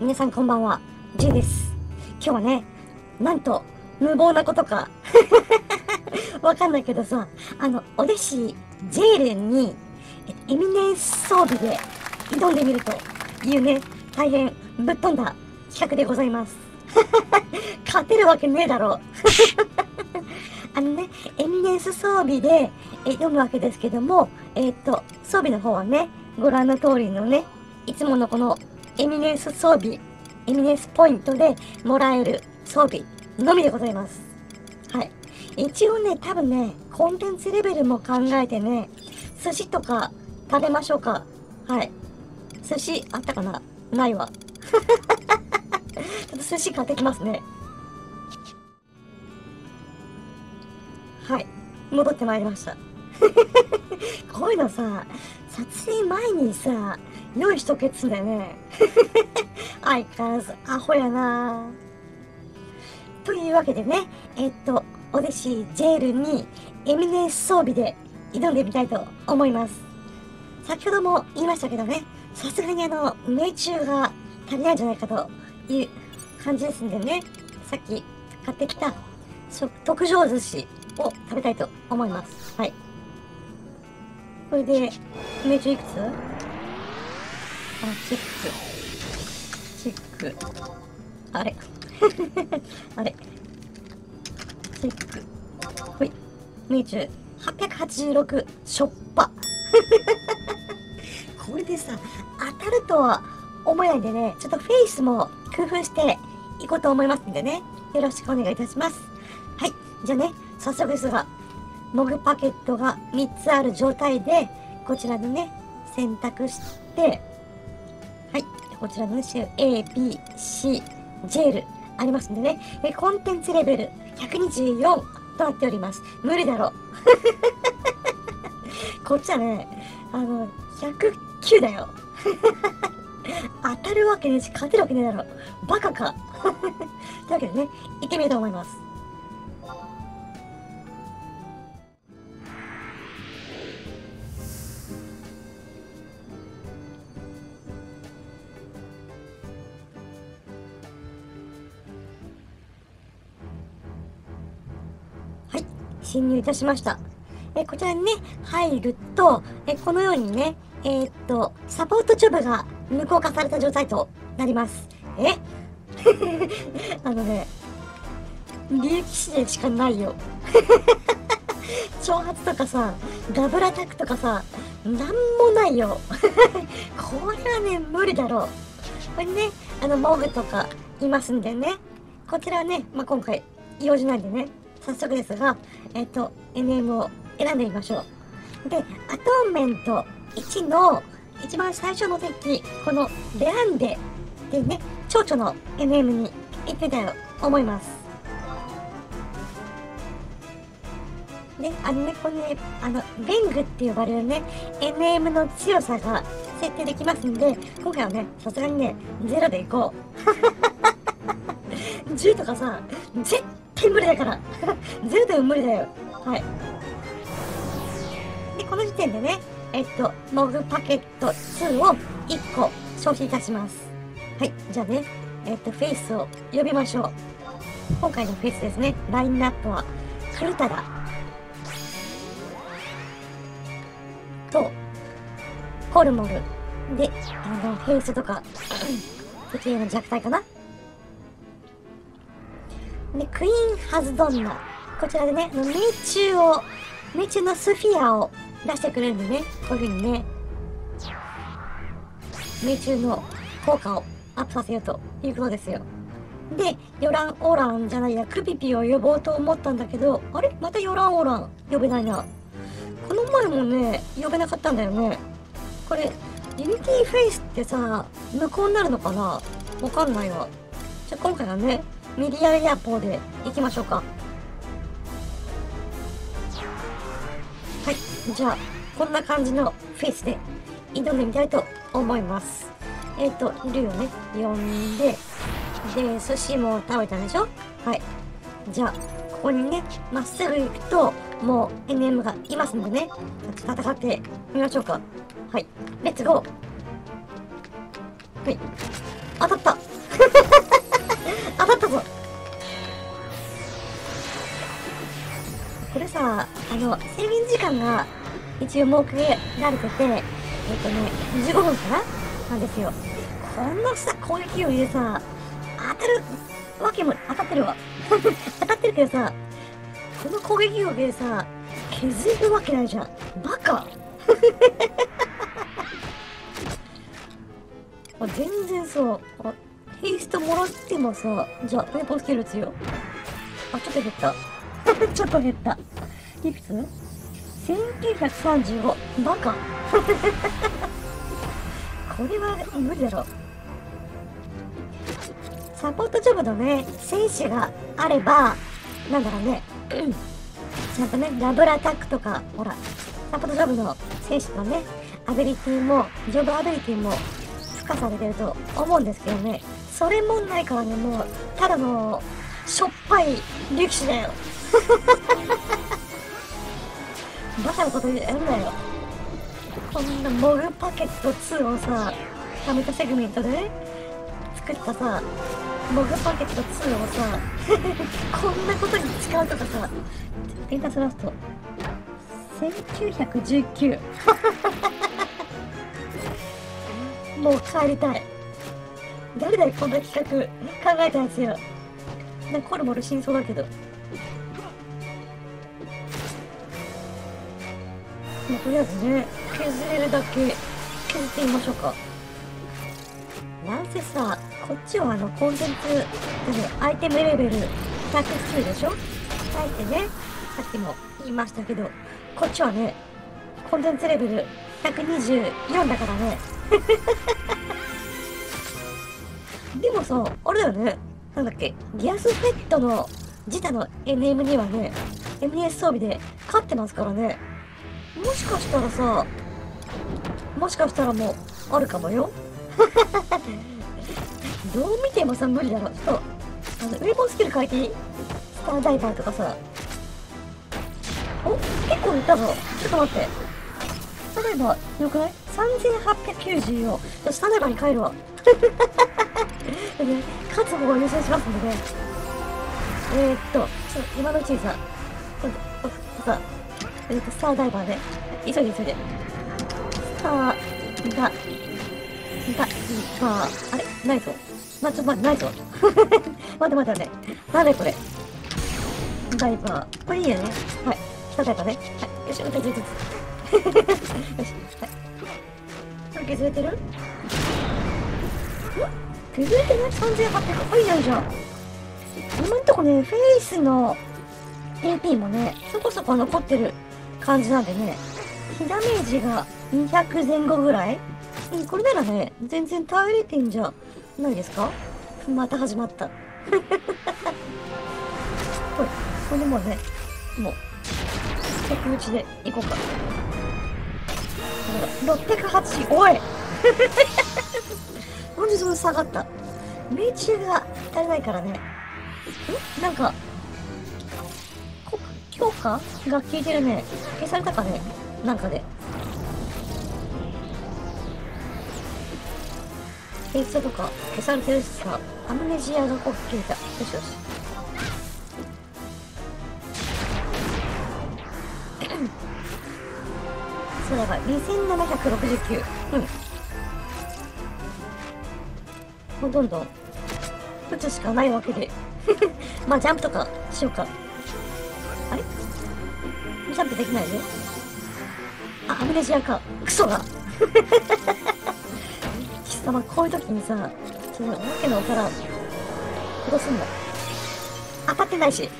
皆さんこんばんは、J です。今日はね、なんと、無謀なことか。わかんないけどさ、あの、お弟子、ジェイルンに、エミネンス装備で挑んでみるというね、大変ぶっ飛んだ企画でございます。勝てるわけねえだろう。あのね、エミネンス装備でえ挑むわけですけども、えーっと、装備の方はね、ご覧の通りのね、いつものこのエミネンス装備、エミネンスポイントでもらえる装備のみでございます。はい。一応ね、多分ね、コンテンツレベルも考えてね、寿司とか食べましょうか。はい。寿司あったかな？ないわ。ちょっと寿司買ってきますね。はい。戻ってまいりました。こういうのさ、撮影前にさ、用意しとけっつうんだよね。相変わらずアホやなというわけでね、えっと、お弟子ジェールにエミネンス装備で挑んでみたいと思います。先ほども言いましたけどね、さすがにあの、命中が足りないんじゃないかという感じですんでね、さっき買ってきた特上寿司を食べたいと思います。はい。これで、命中いくつ、チェック。チェック。あれ あれチェック。ほい。命中。886。しょっぱ。これでさ、当たるとは思えないんでね、ちょっとフェイスも工夫していこうと思いますんでね。よろしくお願いいたします。はい。じゃあね、早速ですが、モグパケットが3つある状態で、こちらでね、選択して、こちらのね、A、B、C、ジェルありますんでね、えコンテンツレベル124となっております。無理だろ。こっちはね、あの、109だよ。当たるわけねえし、勝てるわけねえだろ。バカか。というわけでね、行ってみようと思います。侵入いたしました。えこちらにね、入ると、えこのようにね、えーっと、サポートジョブが無効化された状態となります。え？あのね、利益指令しかないよ。挑発とかさ、ダブルアタックとかさ、なんもないよ。これはね、無理だろう。これね、あの、モグとかいますんでね。こちらね、まあ、今回、用事なんでね、早速ですが、えっ、と、NM を選んでみましょう。で、アトーンメント1の一番最初の敵、このレアンデでね、蝶々の NM に行ってたいと思います。で、あのね、このね、あの、ベングって呼ばれるね、NM の強さが設定できますんで、今回はね、さすがにね、ゼロでいこう。10とかさ、絶対無理だから。ゼロでも無理だよ。はい。で、この時点でね、えっと、モグパケット2を1個消費いたします。はい。じゃあね、えっと、フェイスを呼びましょう。今回のフェイスですね、ラインナップは、カルタダ。と、コルモル。で、あの、フェイスとか、敵への弱体かなで、クイーンハズドンナ。こちらでね、命中を、命中のスフィアを出してくれるんでね、こういう風にね、命中の効果をアップさせようということですよ。で、ヨランオーランじゃないや、クピピを呼ぼうと思ったんだけど、あれ？またヨランオーラン呼べないな。この前もね、呼べなかったんだよね。これ、ユニティフェイスってさ、無効になるのかな？わかんないわ。じゃ今回はね、ミリアエアポーで行きましょうか。はい。じゃあ、こんな感じのフェイスで挑んでみたいと思います。えっ、と、ルーをね、呼んで、で、寿司も食べたでしょ？はい。じゃあ、ここにね、まっすぐ行くと、もう NM がいますんでね、戦ってみましょうか。はい。レッツゴーはい。当たったったぞこれさ、あの、制限時間が一応設けられてて、えっとね、15分かななんですよ。このさ、攻撃力でさ、当たるわけも、当たってるわ。当たってるけどさ、この攻撃力でさ、削るわけないじゃん。バカ あ全然そう。ヘイストもらってもさ、じゃあ、ペーパースキル強い。あ、ちょっと減った。ちょっと減った。いくつ ?1935。バカ これは無理だろ。サポートジョブのね、選手があれば、なんだろうね、ちゃんとね、ダブルアタックとか、ほら、サポートジョブの選手のね、アビリティも、ジョブアビリティも、付加されてると思うんですけどね、それもないからね、もう、ただの、しょっぱい力士だよ。バカなことやるなよ。こんなモグパケット2をさ、タメタセグメントで、作ったさ、モグパケット2をさ、こんなことに使うとかさ、ペンタスラスト、1919。もう帰りたい。誰だよ、こんな企画考えたやつよ。なんかコルモル死にそうだけど。まあ、とりあえずね、削れるだけ削ってみましょうか。なんせさ、こっちはあの、コンテンツ、アイテムレベル109でしょ？あえてね、さっきも言いましたけど、こっちはね、コンテンツレベル124だからね。でもさ、あれだよね。なんだっけ、ギアスフェットの自他の NM にはね、MS 装備で勝ってますからね。もしかしたらさ、もしかしたらもう、あるかもよ。どう見てもさ、無理だろ。ちょっと、あの、ウェポンスキル変えていい？スターダイバーとかさ。お、結構いったぞ。ちょっと待って。スターダイバー、よくない ?3890 よ。じゃスターダイバーに変えるわ。勝つ方が優先しますんでね。えー、っと、ちょ今のうちにさ、さ、えー、っと、スターダイバーで、急いで急いで。スターダ、ダイバー、あれ？ないぞ。ま、ちょっと待って、ないぞ。待って待って待って。なんでこれ？ダイバー。これいいよね。はい。スターダイバーね。はい。よし、撃て撃て撃て。よし、はい。これ削れてる？削れてない ?3800。あ、いいじゃん。今んとこね、フェイスの AP もね、そこそこ残ってる感じなんでね、ダメージが200前後ぐらい、これならね、全然耐えれてんじゃないですか？また始まった。ほい、これでもうね、もう、着打ちで行こうか。680、おいなんでそれ下がった命中が足りないからね。ん？なんか、こ強化が効いてるね。消されたかね？なんかで。テイストとか消されてるしさ、アムネジアがこう消えた。よしよし。そうやばい。2769。うん。ほとんど、打つしかないわけで。まあ、ジャンプとかしようか。あれ？ジャンプできないね。あ、アムネジアか。クソが。貴様、こういう時にさ、その、わけのわからん。殺すんだ。当たってないし。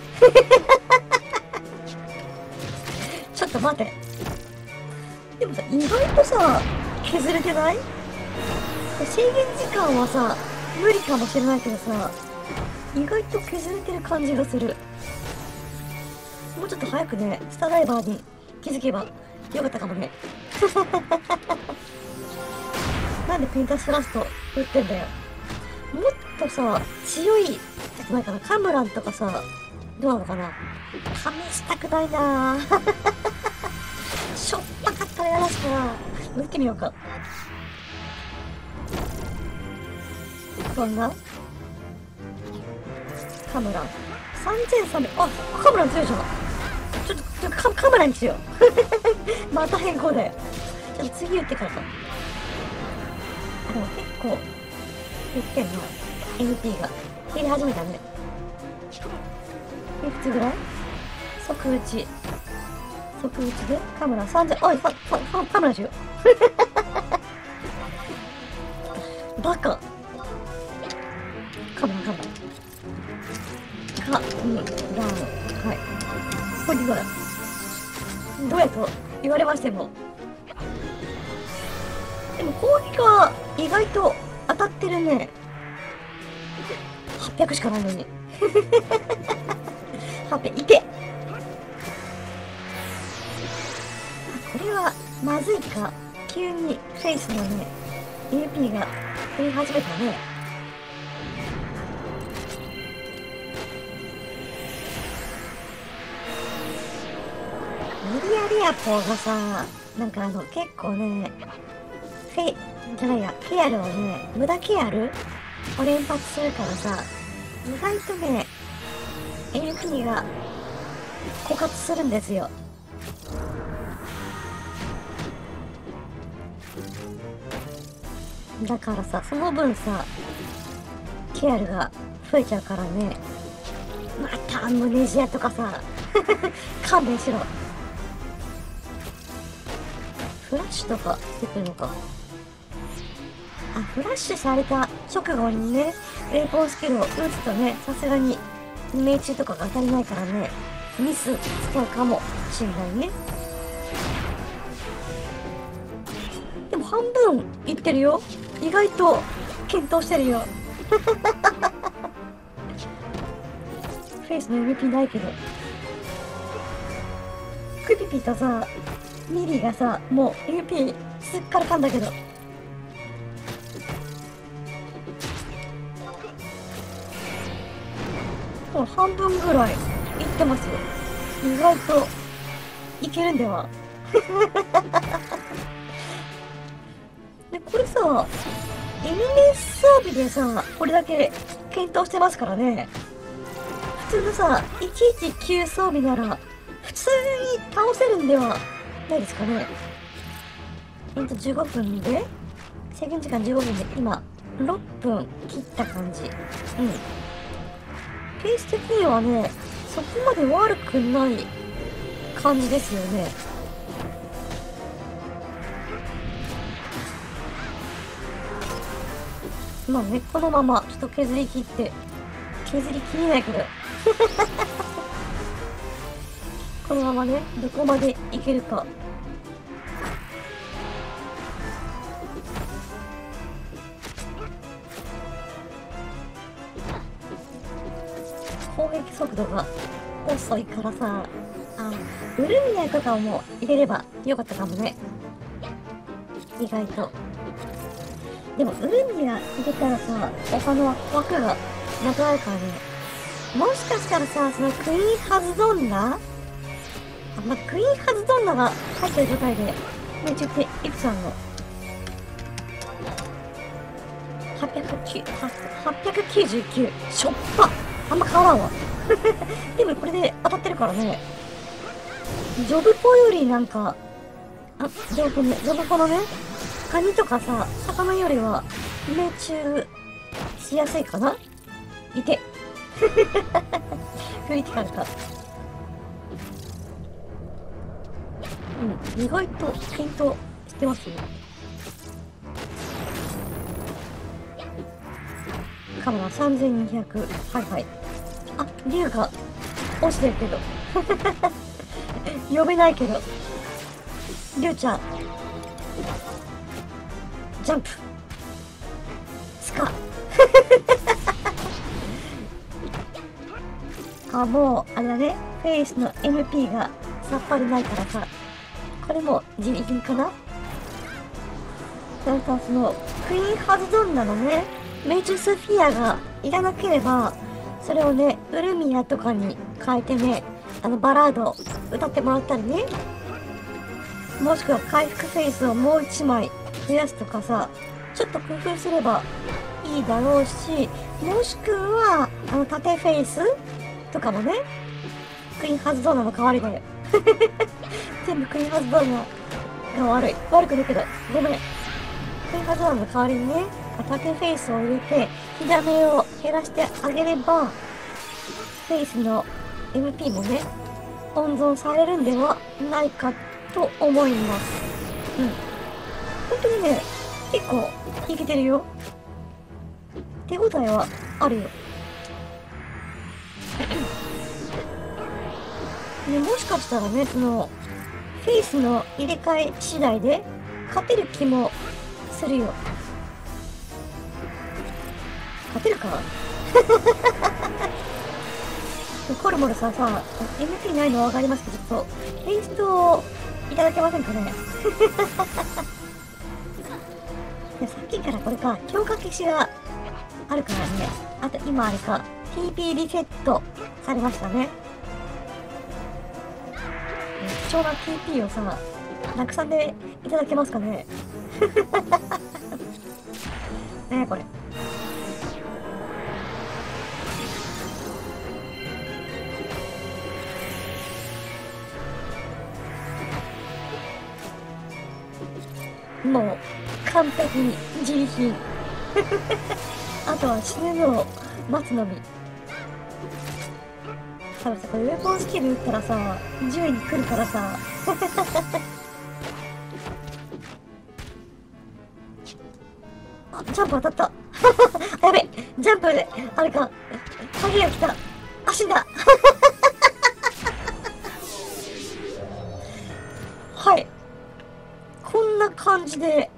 ちょっと待て。でもさ、意外とさ、削れてない？制限時間はさ、無理かもしれないけどさ、意外と削れてる感じがする。もうちょっと早くね、スターダイバーに気づけばよかったかもね。なんでペンタスラスト打ってんだよ。もっとさ、強い、ちょっと前かな、カムランとかさ、どうなのかな試したくないな。しょっぱかったらやらすから、打ってみようか。こんなカムラン。3300、あ、カムラン強いじゃん。ちょっと、ちょっとカカムランにしよう。また変更だよ。ちょっと次言ってからか。あ、でも結構、言ってんな。MP が。減り始めたね。いくつぐらい？即打ち。即打ちでカムラ3000、おい、カムランしよう。バカ。カムラカムラ。か、うん、ラー。はい。これでどうやと言われましても。でも攻撃は意外と当たってるね。800しかないのに。800、いけこれはまずいか。急にフェイスのね、AP が増え始めたね。無理やりやぽーがさ、なんかあの、結構ね、フェイ、じゃないや、ケアルをね、無駄ケアル？を連発するからさ、意外とね、AP が枯渇するんですよ。だからさ、その分さ、ケアルが増えちゃうからね、またアムネジアとかさ、勘弁しろ。フラッシュとか出てるのか。あ、フラッシュされた直後にね、レイポンスキルを打つとね、さすがに命中とかが当たりないからね、ミスしちゃうかもしんないね。でも半分いってるよ。意外と検討してるよ。フェイスの MVP ないけど。クピピとさ、ミリがさ、もう MP すっからかんだけど。もう半分ぐらいいってますよ。意外といけるんでは。で、これさ、エニメ装備でさ、これだけ検討してますからね。普通のさ、119装備なら、普通に倒せるんではないですかね。えっと、15分で？制限時間15分で、今、6分切った感じ。うん。ペース的にはね、そこまで悪くない感じですよね。まあね、このままちょっと削り切って、削り切れないけど。このままね、どこまでいけるか。攻撃速度が遅いからさ、あ、ウルミアとかも入れればよかったかもね。意外と。でも、ウルミア入れたらさ、他の枠がなくなるからね。もしかしたらさ、そのクイーンハズドンナ、まあ、クイーンハズドンナが入ってる状態で、ね、ちょっと、いくつあんの ?809、899。しょっぱあんま変わらんわ。でもこれで当たってるからね。ジョブポよりなんか、あ、ジョブね、ジョブポのね、カニとかさ、魚よりは命中しやすいかないて。クリティカルか。うん、意外と検討してますよ。カメラ3200。はいはい。あ、竜が落ちてるけど。呼べないけど。竜ちゃん。ジャンプ。スカ。あ、もう、あれだね。フェイスの MP がさっぱりないからさ。これも地味かな？なんかその、クイーンハズドンナのね、メイチュスフィアがいらなければ、それをね、ウルミアとかに変えてね、あのバラード歌ってもらったりね。もしくは回復フェイスをもう一枚増やすとかさ、ちょっと工夫すればいいだろうし、もしくは、あの、縦フェイスとかもね、クイーンハズドーナの代わりで。全部クイーンハズドーナが悪い。悪くないけど、ごめん。クイーンハズドーナの代わりにね、縦フェイスを入れて、火ダメを減らしてあげれば、フェイスの MP もね、温存されるんではないかと思います。うん。本当にね、結構いけてるよ。手応えはあるよ。ね、もしかしたらね、その、フェイスの入れ替え次第で勝てる気もするよ。勝てるか？コルモルさんさ、MP ないのはわかりますけど、ちょっと、ペーストをいただけませんかね？さっきからこれか、強化消しがあるからね。あと今あれか、TP リセットされましたね。貴重な TP をさ、たくさんでいただけますかね？ねこれ。もう完璧に自利品 あとは死ぬのを待つのみ。多分さこれウェポンスキル打ったらさ10位に来るからさ。あジャンプ当たった。やべジャンプであれか。影が来た。あ死んだ。はい。こんな感じで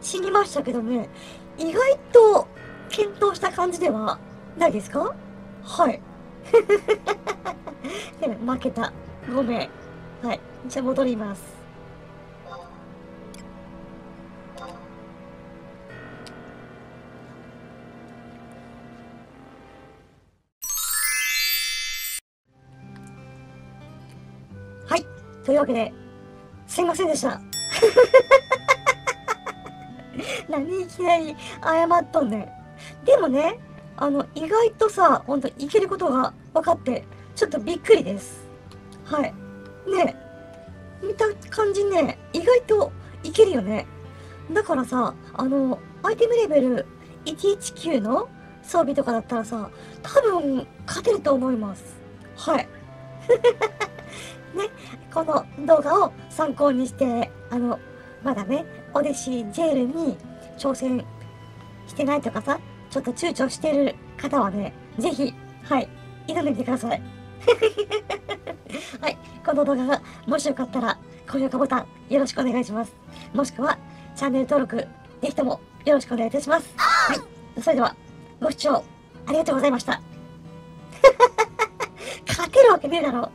死にましたけどね、意外と検討した感じではないですか？はい。負けた。ごめん。はい。じゃあ戻ります。はい。というわけで、すいませんでした。何いきなり謝っとんねん。でもね、あの、意外とさ、ほんといけることが分かって、ちょっとびっくりです。はい。ね見た感じね、意外といけるよね。だからさ、あの、アイテムレベル119の装備とかだったらさ、多分勝てると思います。はい。ね、この動画を参考にして、あの、まだね、オデシージェールに挑戦してないとかさ、ちょっと躊躇してる方はね、ぜひ、はい、挑んでみてください。はい、この動画がもしよかったら、高評価ボタンよろしくお願いします。もしくは、チャンネル登録、ぜひともよろしくお願いいたします。はい、それでは、ご視聴ありがとうございました。勝てるわけねえだろ。